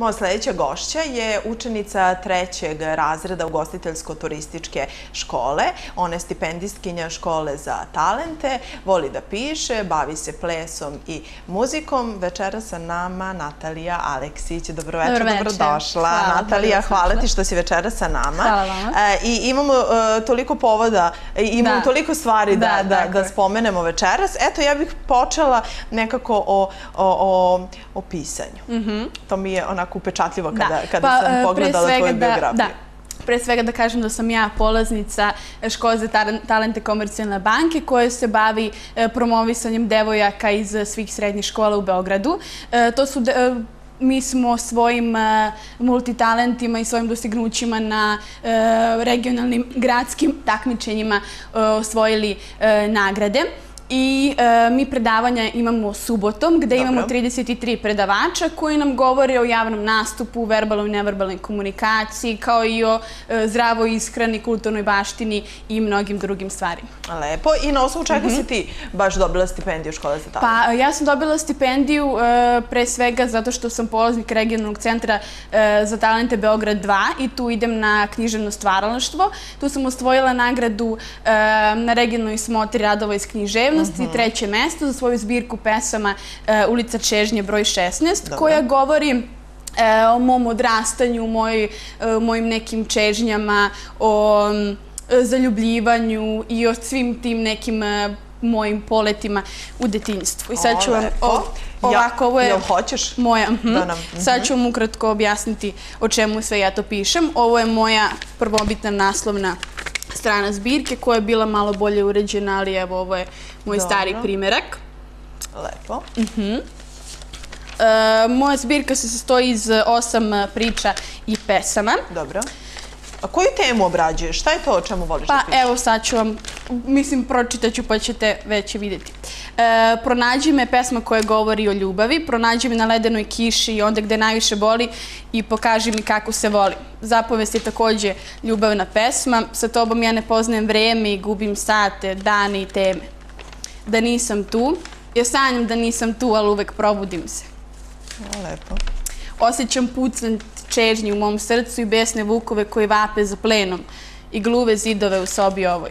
Moja sljedeća gošća je učenica trećeg razreda ugostiteljsko-turističke škole. Ona je stipendistkinja škole za talente, voli da piše, bavi se plesom i muzikom. Večera sa nama Natalija Aleksić. Dobroveče, dobrodošla. Natalija, hvala ti što si večera sa nama. Hvala vam. E, I imamo e, toliko povoda, imamo toliko stvari da spomenemo večeras. Eto, ja bih počela nekako o pisanju. Mhm. To mi je onako upečatljivo kada pa, sam e, pogledala tvoju biografiju. Pre svega da kažem da sam ja polaznica škole za talente komercijalne banke koja se bavi e, promovisanjem devojaka iz svih srednjih škola u Beogradu. E, to su mi smo svojim multitalentima i svojim dostignućima na regionalnim gradskim takmičenjima osvojili nagrade. I e, mi predavanja imamo subotom, gde imamo 33 predavača koji nam govore o javnom nastupu, verbalnoj i neverbalnoj komunikaciji, kao i o e, zdravoj ishrani, kulturnoj baštini i mnogim drugim stvarima. Lepo. I na osnovu čega mhm. si ti baš dobila stipendiju škole za talent? Pa, ja sam dobila stipendiju e, pre svega zato što sam polaznik regionalnog centra za talente Beograd 2 i tu idem na književno stvaralaštvo. Tu sam osvojila nagradu na regionalnoj smotri radova iz književno književnosti, mhm. treće mesto za svoju zbirku pesama e, Ulica Čežnje broj 16, koja govori e, o mom odrastanju, e, mojim nekim čežnjama, o zaljubljivanju i o svim tim nekim mojim poletima u detinjstvu. I sad ću vam ovako, ovo je moja, mhm. sad mhm. ću vam ukratko objasniti o čemu sve ja to pišem. Ovo je moja prvobitna naslovna strana zbirke koja je bila malo bolje uređena, ali evo ovo je moj stari primjerak. Lepo. Mhm. E, moja zbirka se sastoji iz osam priča i pesama. Dobro. A koju temu obrađuješ? Šta je to o čemu voliš da pišeš? Pa evo sad ću vam, mislim, pročitat ću pa ćete već vidjeti. E, pronađi me pesma koja govori o ljubavi, pronađi me na ledenoj kiši i onda gde najviše boli i pokaži mi kako se voli. Zapovest je također ljubavna pesma, sa tobom ja ne poznajem vreme i gubim sate, dane i teme. Da nisam tu, ja sanjam da nisam tu, ali uvek probudim se. Lepo. Osjećam pucnat čežnji u mom srcu i besne vukove koji vape za plenom i gluve zidove u sobi ovoj.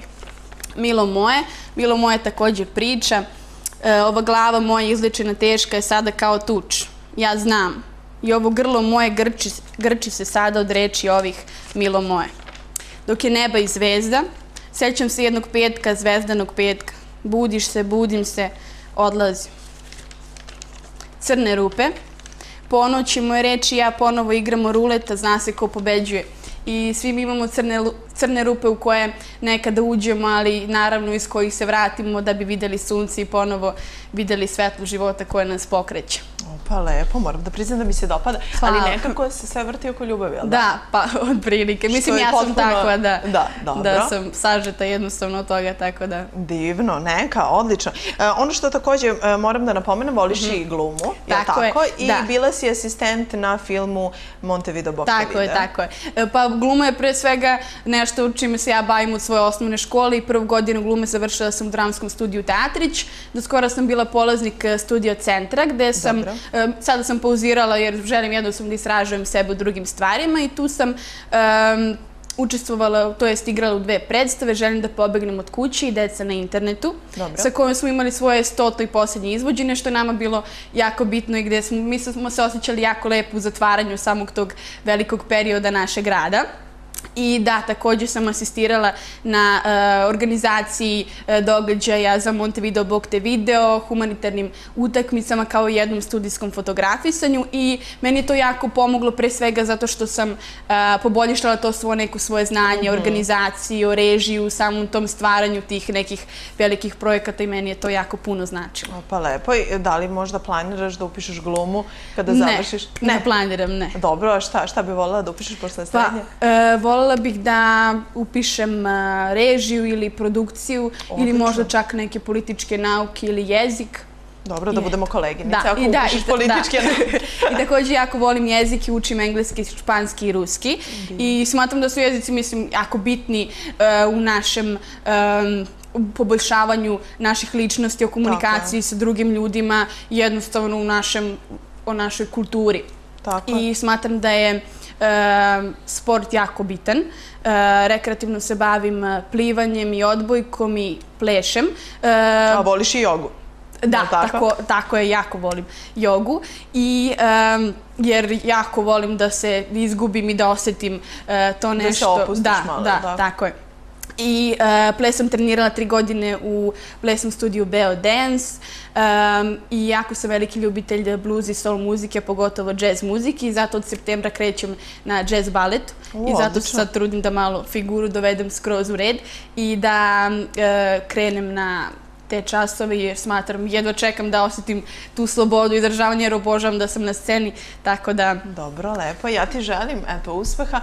Milo moje, Milo moje također priča. E, ova glava moja izličena teška je sada kao tuč. Ja znam. I ovo grlo moje grči, grči se sada od reči ovih Milo moje. Dok je neba i zvezda, sećam se jednog petka, zvezdanog petka. Budiš se, budim se, odlazim. Crne rupe, ponoći moje reči ja ponovo igramo ruleta, zna se ko pobeđuje. I svi mi imamo crne rupe u koje nekada uđemo, ali naravno iz kojih se vratimo da bi videli sunce i ponovo videli svetlu života koje nas pokreće. Pa lepo, moram da priznam da mi se dopada, ali nekako se sve vrti oko ljubavi, ali da? Da, pa od prilike. Mislim, ja sam takva da sam sažeta jednostavno od toga, tako da... Divno, neka, odlično. E, ono što također e, moram da napomenem, voliš mhm. i glumu, je li tako? I bila si asistent na filmu Montevideo Bokta Tako je, tako je. E, pa gluma je pre svega nešto u čime se ja bavim od svoje osnovne škole i prvu godinu glume završila sam u dramskom studiju Teatrić. Do skora sam bila polaznik studio centra gde sam sada sam pauzirala jer želim jednostavno da istražujem sebe u drugim stvarima i tu sam učestvovala, to jest igrala u dve predstave, želim da pobegnem od kuće i deca na internetu, sa kojom smo imali svoje stoto i posljednje izvođene, što je nama bilo jako bitno i gde smo, mi smo se osjećali jako lepo u zatvaranju samog tog velikog perioda našeg rada. I da, također sam asistirala na e, organizaciji e, događaja za Montevideo Bog te video, humanitarnim utakmicama kao i jednom studijskom fotografisanju i meni je to jako pomoglo pre svega zato što sam uh, poboljišala to svo neko svoje znanje, mhm. organizaciju, režiju, samom tom stvaranju tih nekih velikih projekata i meni je to jako puno značilo. Pa lepo. Da li možda planiraš da upišeš glumu kada završiš? Ne, ne planiram, ne. Dobro, a šta, šta bi volila da upišeš posle pa, srednje? Pa, voljela bih da upišem režiju ili produkciju ili možda čak neke političke nauke ili jezik. Dobro, da budemo koleginice ako političke. I također jako volim jezik i učim engleski, španski i ruski. I smatram da su jezici, mislim, jako bitni u našem poboljšavanju naših ličnosti, o komunikaciji sa drugim ljudima, jednostavno u našoj kulturi. Tako I smatram da je sport jako bitan. rekreativno se bavim plivanjem i odbojkom i plešem. A voliš i jogu? Da, tako? Tako, je, jako volim jogu. I, jer jako volim da se izgubim i da osjetim to nešto. Da se opustiš da, malo. Da, tako je. I uh, ples sam trenirala tri godine u plesnom studiju Beo Dance um, i jako sam veliki ljubitelj blues i soul muzike, pogotovo jazz muzike i zato od septembra krećem na jazz baletu i zato se sad trudim da malo figuru dovedem skroz u red i da uh, krenem na te časove jer smatram, jedva čekam da osjetim tu slobodu i državanje jer obožavam da sam na sceni, tako da... Dobro, lepo. Ja ti želim, eto, uspeha.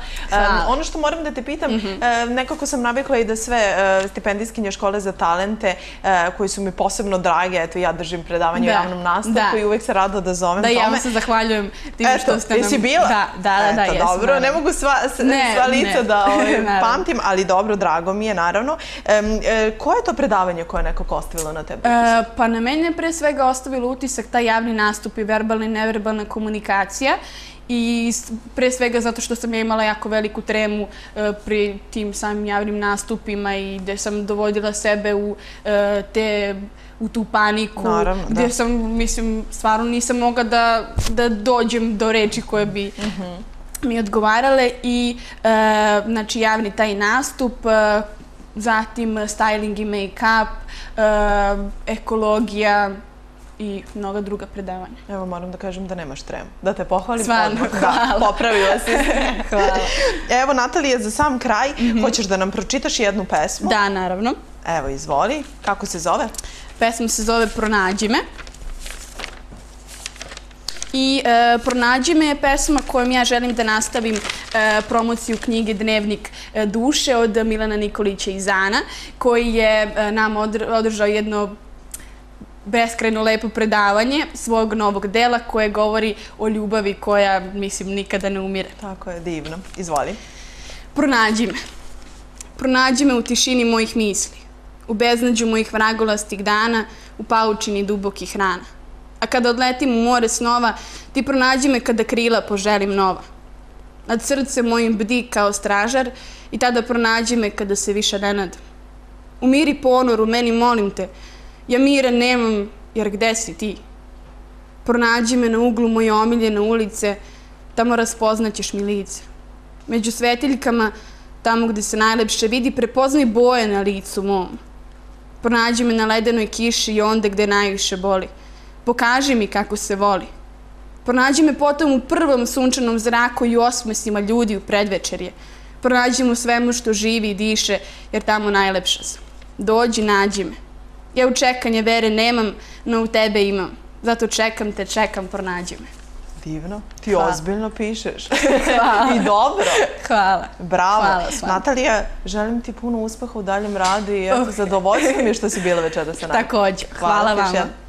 Ono što moram da te pitam, mhm. nekako sam navikla i da sve e, stipendijskinje škole za talente e, koji su mi posebno drage, eto, ja držim predavanje u javnom nastavku i uvek se rado da zovem tome. Da, ja vam se zahvaljujem tim što ste nam... Jesi bila? Da, da, da, jesam. Dobro, ne mogu sva lica da ovaj, pamtim, ali dobro, drago mi je, naravno. E, koje je to predavanje koje nekako ostavilo na tebe? E, pa na mene je pre svega ostavilo utisak taj javni nastup i verbalna i neverbalna komunikacija i pre svega zato što sam ja imala jako veliku tremu e, pri tim samim javnim nastupima i gde sam dovodila sebe u e, te u tu paniku, Naravno, gdje sam, mislim, stvarno nisam mogla da, da dođem do reči koje bi mhm. mi odgovarale i, znači, javni taj nastup, zatim styling i make-up, uh, ekologija i mnoga druga predavanja. Evo, moram da kažem da nemaš tremu. Da te pohvalim. Svarno, hvala. Da, popravila si se. hvala. Evo, Natalija, za sam kraj, mhm. hoćeš da nam pročitaš jednu pesmu? Da, naravno. Evo, izvoli. Kako se zove? Pesma se zove Pronađi me. I e, Pronađi me je pesma kojom ja želim da nastavim promociju knjige Dnevnik e, duše od Milana Nikolića iz Ana, koji je nam održao jedno beskrajno lepo predavanje svog novog dela koje govori o ljubavi koja, mislim, nikada ne umire. Tako je, divno. Izvoli. Pronađi me. Pronađi me u tišini mojih misli, u beznađu mojih vragolastih dana, u paučini dubokih rana. A kada odletim u more snova, ti pronađi me kada krila poželim nova. Nad srce mojim bdi kao stražar i tada pronađi me kada se više ne nadam. Umiri ponor u meni, molim te. Ja mira nemam, jer gde si ti? Pronađi me na uglu moje omiljene ulice, tamo raspoznaćeš mi lice. Među svetiljkama, tamo gde se najlepše vidi, prepoznaj boje na licu mom. Pronađi me na ledenoj kiši i onda gde najviše boli. Pokaži mi kako se voli. Pronađi me potom u prvom sunčanom zraku i osmesima ljudi u predvečerje. Pronađi me u svemu što živi i diše, jer tamo najlepša sam. Dođi, nađi me. Ja u čekanje vere nemam, no u tebe imam. Zato čekam te, čekam, pronađi me. Divno. Ti ozbiljno pišeš. I dobro. Hvala. Bravo. Natalija, želim ti puno uspeha u daljem radu i zadovoljstvo mi je što si bila večera sa nama. Također. Hvala, Hvala vam.